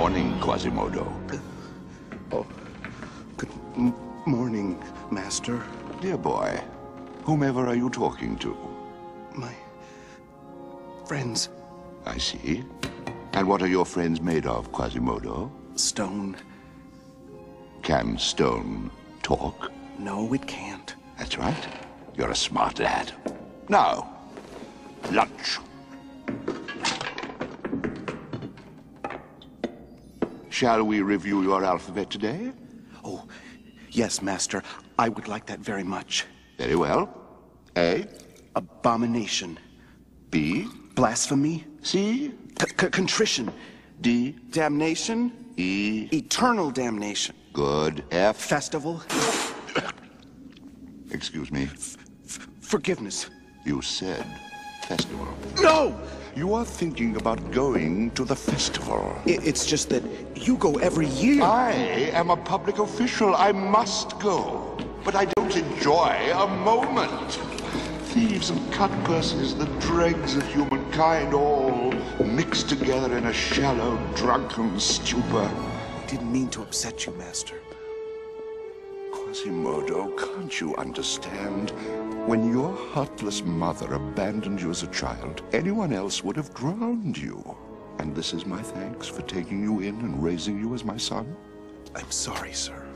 morning, Quasimodo. Oh, good morning, Master. Dear boy, whomever are you talking to? My friends, I see. And what are your friends made of, Quasimodo? Stone. Can stone talk? No, it can't. That's right. You're a smart lad. Now, lunch. Shall we review your alphabet today? Oh, yes, Master. I would like that very much. Very well. A, Abomination. B, Blasphemy. C, C- contrition. D, Damnation. E. Eternal damnation. Good. F. Festival. Excuse me. Forgiveness. You said festival. No! You are thinking about going to the festival. It's just that you go every year. I am a public official. I must go. But I don't enjoy a moment. Thieves and cut purses, the dregs of humankind, all mixed together in a shallow, drunken stupor. I didn't mean to upset you, Master. Quasimodo, can't you understand? When your heartless mother abandoned you as a child, anyone else would have drowned you. And this is my thanks for taking you in and raising you as my son? I'm sorry, sir.